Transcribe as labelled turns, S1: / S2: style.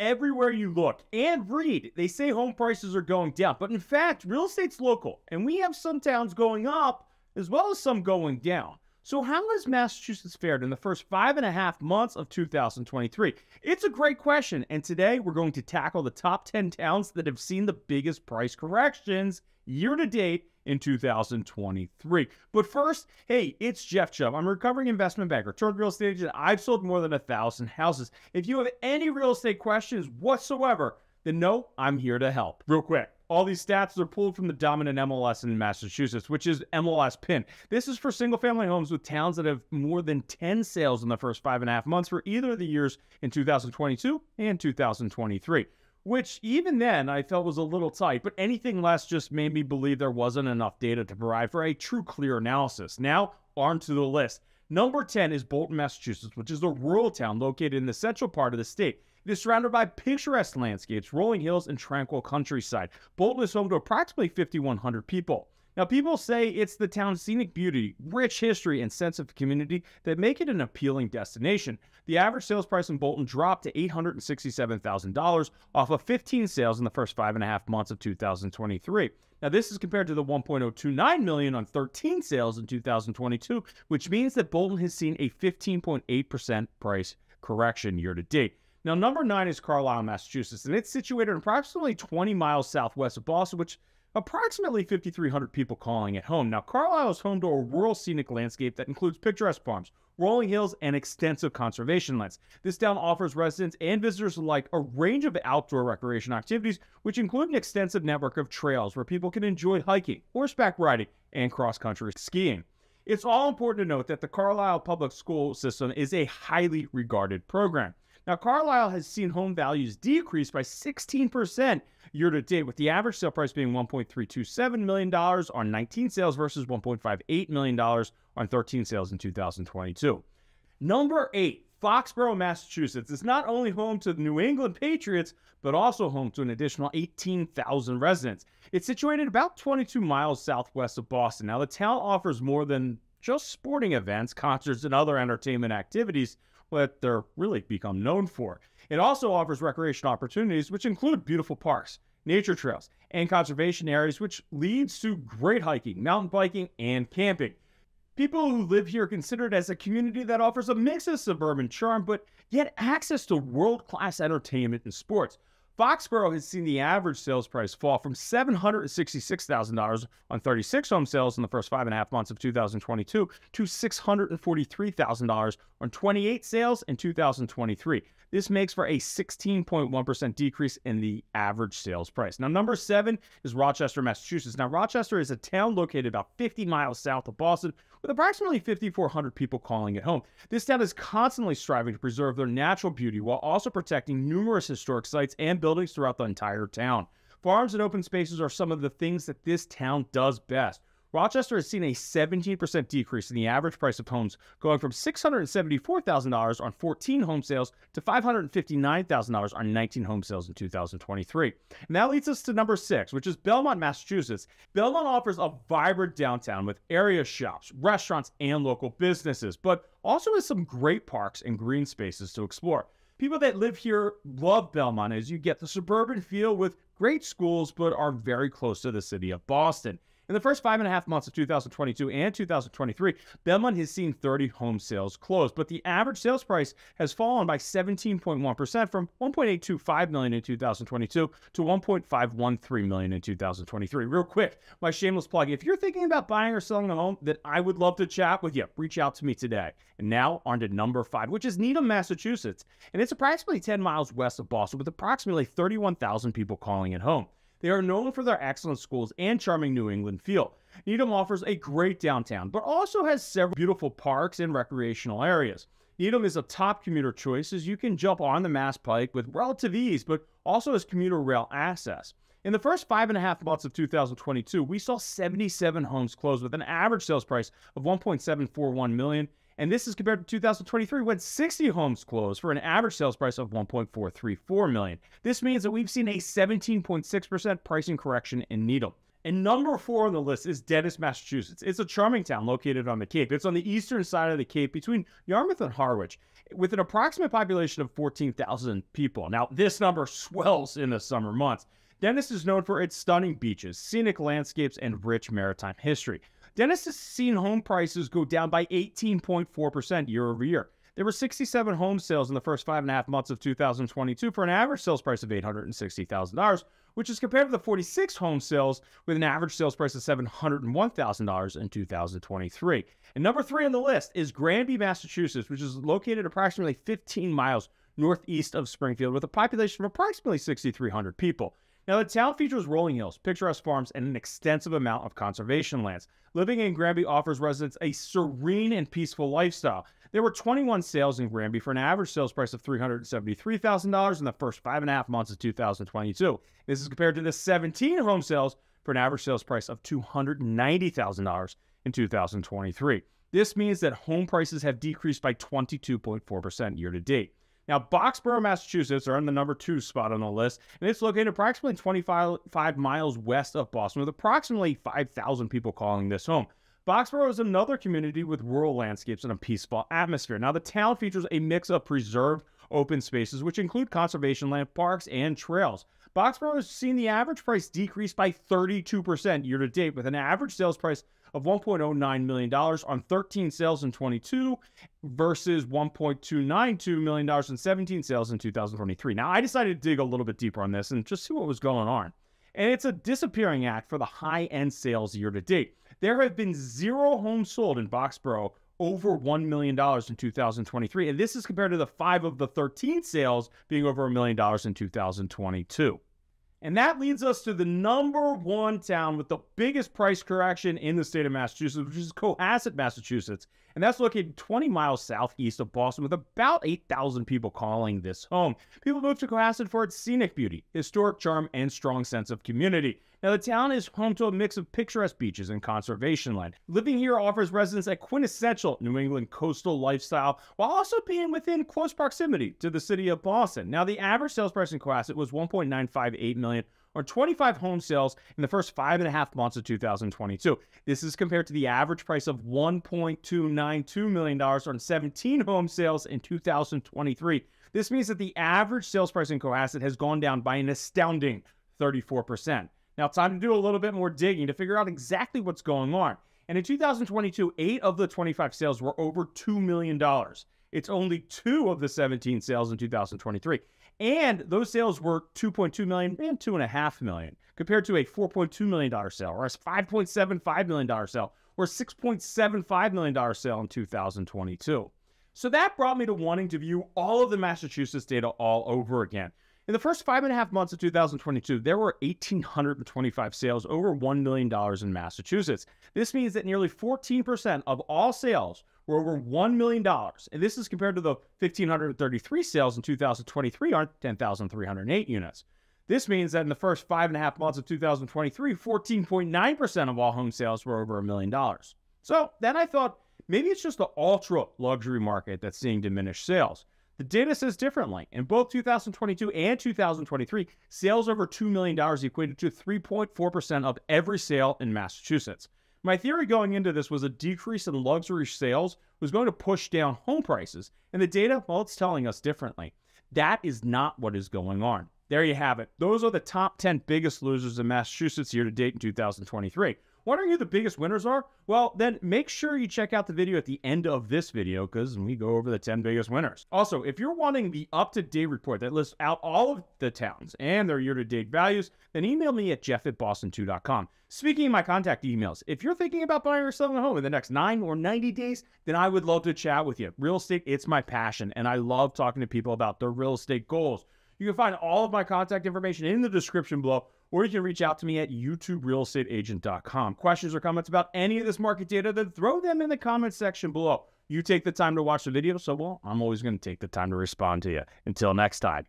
S1: Everywhere you look and read, they say home prices are going down. But in fact, real estate's local, and we have some towns going up as well as some going down. So, how has Massachusetts fared in the first five and a half months of 2023? It's a great question, and today we're going to tackle the top 10 towns that have seen the biggest price corrections year to date in 2023. But first, hey, it's Jeff Chubb. I'm a recovering investment banker, turned real estate agent. I've sold more than a thousand houses. If you have any real estate questions whatsoever, then know I'm here to help. Real quick. All these stats are pulled from the dominant MLS in Massachusetts, which is MLS PIN. This is for single family homes with towns that have more than 10 sales in the first five and a half months for either of the years in 2022 and 2023 which even then I felt was a little tight, but anything less just made me believe there wasn't enough data to provide for a true clear analysis. Now, on to the list. Number 10 is Bolton, Massachusetts, which is a rural town located in the central part of the state. It is surrounded by picturesque landscapes, rolling hills, and tranquil countryside. Bolton is home to approximately 5,100 people. Now, people say it's the town's scenic beauty, rich history, and sense of community that make it an appealing destination. The average sales price in Bolton dropped to $867,000 off of 15 sales in the first five and a half months of 2023. Now, this is compared to the 1.029 million on 13 sales in 2022, which means that Bolton has seen a 15.8% price correction year to date. Now, number nine is Carlisle, Massachusetts, and it's situated approximately 20 miles southwest of Boston, which approximately 5,300 people calling it home. Now, Carlisle is home to a rural scenic landscape that includes picturesque farms, rolling hills, and extensive conservation lands. This town offers residents and visitors alike a range of outdoor recreation activities, which include an extensive network of trails where people can enjoy hiking, horseback riding, and cross country skiing. It's all important to note that the Carlisle public school system is a highly regarded program. Now, Carlisle has seen home values decrease by 16% year to date, with the average sale price being $1.327 million on 19 sales versus $1.58 million on 13 sales in 2022. Number eight, Foxborough, Massachusetts is not only home to the New England Patriots, but also home to an additional 18,000 residents. It's situated about 22 miles southwest of Boston. Now, the town offers more than just sporting events, concerts, and other entertainment activities what they're really become known for. It also offers recreation opportunities, which include beautiful parks, nature trails, and conservation areas, which leads to great hiking, mountain biking, and camping. People who live here consider it as a community that offers a mix of suburban charm, but yet access to world class entertainment and sports. Foxborough has seen the average sales price fall from $766,000 on 36 home sales in the first five and a half months of 2022 to $643,000 on 28 sales in 2023. This makes for a 16.1% decrease in the average sales price. Now, number seven is Rochester, Massachusetts. Now, Rochester is a town located about 50 miles south of Boston with approximately 5,400 people calling it home. This town is constantly striving to preserve their natural beauty while also protecting numerous historic sites and buildings throughout the entire town. Farms and open spaces are some of the things that this town does best. Rochester has seen a 17% decrease in the average price of homes, going from $674,000 on 14 home sales to $559,000 on 19 home sales in 2023. And that leads us to number six, which is Belmont, Massachusetts. Belmont offers a vibrant downtown with area shops, restaurants, and local businesses, but also has some great parks and green spaces to explore. People that live here love Belmont as you get the suburban feel with great schools, but are very close to the city of Boston. In the first five and a half months of 2022 and 2023, Belmont has seen 30 home sales close, but the average sales price has fallen by 17.1% from 1.825 million in 2022 to 1.513 million in 2023. Real quick, my shameless plug: if you're thinking about buying or selling a home, that I would love to chat with you. Reach out to me today. And now on to number five, which is Needham, Massachusetts, and it's approximately 10 miles west of Boston, with approximately 31,000 people calling it home. They are known for their excellent schools and charming New England feel. Needham offers a great downtown, but also has several beautiful parks and recreational areas. Needham is a top commuter choice as you can jump on the Mass Pike with relative ease, but also has commuter rail access. In the first five and a half months of 2022, we saw 77 homes close with an average sales price of 1.741 million and this is compared to 2023 when 60 homes closed for an average sales price of 1.434 million. This means that we've seen a 17.6% pricing correction in Needham. And number four on the list is Dennis, Massachusetts. It's a charming town located on the Cape. It's on the eastern side of the Cape between Yarmouth and Harwich, with an approximate population of 14,000 people. Now, this number swells in the summer months. Dennis is known for its stunning beaches, scenic landscapes, and rich maritime history. Dennis has seen home prices go down by 18.4% year over year. There were 67 home sales in the first five and a half months of 2022 for an average sales price of $860,000, which is compared to the 46 home sales with an average sales price of $701,000 in 2023. And number three on the list is Granby, Massachusetts, which is located approximately 15 miles northeast of Springfield with a population of approximately 6,300 people. Now, the town features rolling hills, picturesque farms, and an extensive amount of conservation lands. Living in Granby offers residents a serene and peaceful lifestyle. There were 21 sales in Granby for an average sales price of $373,000 in the first five and a half months of 2022. This is compared to the 17 home sales for an average sales price of $290,000 in 2023. This means that home prices have decreased by 22.4% year to date. Now, Boxborough, Massachusetts are in the number two spot on the list, and it's located approximately 25 miles west of Boston, with approximately 5,000 people calling this home. Boxborough is another community with rural landscapes and a peaceful atmosphere. Now, the town features a mix of preserved open spaces, which include conservation land, parks, and trails. Boxborough has seen the average price decrease by 32% year to date, with an average sales price of $1.09 million on 13 sales in 22 versus $1.292 million on 17 sales in 2023. Now, I decided to dig a little bit deeper on this and just see what was going on. And it's a disappearing act for the high end sales year to date. There have been zero homes sold in Boxborough over $1 million in 2023. And this is compared to the five of the 13 sales being over a million dollars in 2022. And that leads us to the number one town with the biggest price correction in the state of Massachusetts, which is Cohasset, Massachusetts. And that's located 20 miles southeast of Boston with about 8,000 people calling this home. People move to Cohasset for its scenic beauty, historic charm, and strong sense of community. Now, the town is home to a mix of picturesque beaches and conservation land. Living here offers residents a quintessential New England coastal lifestyle while also being within close proximity to the city of Boston. Now, the average sales price in Cohasset was 1.958 million or 25 home sales in the first five and a half months of 2022. This is compared to the average price of $1.292 million on 17 home sales in 2023. This means that the average sales price in Cohasset has gone down by an astounding 34%. Now, time to do a little bit more digging to figure out exactly what's going on. And in 2022, eight of the 25 sales were over $2 million. It's only two of the 17 sales in 2023. And those sales were 2.2 million and 2.5 million, compared to a $4.2 million sale, or a $5.75 million sale, or a $6.75 million sale in 2022. So that brought me to wanting to view all of the Massachusetts data all over again. In the first five and a half months of 2022, there were 1,825 sales over $1 million in Massachusetts. This means that nearly 14% of all sales were over $1 million. And this is compared to the 1,533 sales in 2023 on 10,308 units. This means that in the first five and a half months of 2023, 14.9% of all home sales were over a million dollars. So then I thought maybe it's just the ultra luxury market that's seeing diminished sales. The data says differently. In both 2022 and 2023, sales over $2 million equated to 3.4% of every sale in Massachusetts. My theory going into this was a decrease in luxury sales was going to push down home prices, and the data, well, it's telling us differently. That is not what is going on. There you have it. Those are the top 10 biggest losers in Massachusetts year to date in 2023. Wondering who the biggest winners are? Well, then make sure you check out the video at the end of this video because we go over the 10 biggest winners. Also, if you're wanting the up-to-date report that lists out all of the towns and their year-to-date values, then email me at jeff at boston2.com. Speaking of my contact emails, if you're thinking about buying or selling a home in the next 9 or 90 days, then I would love to chat with you. Real estate, it's my passion, and I love talking to people about their real estate goals. You can find all of my contact information in the description below or you can reach out to me at youtuberealestateagent.com. Questions or comments about any of this market data, then throw them in the comment section below. You take the time to watch the video, so well, I'm always going to take the time to respond to you. Until next time.